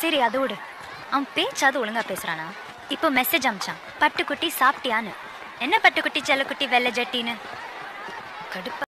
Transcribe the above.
சரி அது விடு. அவன் பேச்சாவது ஒழுங்கா பேசுறானா? இப்போ மெசேஜ் அமிச்சான். பட்டுக்குட்டி சாப்பிட்டியான்னு. என்ன பட்டுக்குட்டி செல்லக்குட்டி வெள்ளை ஜட்டின்னு? கடுப்பா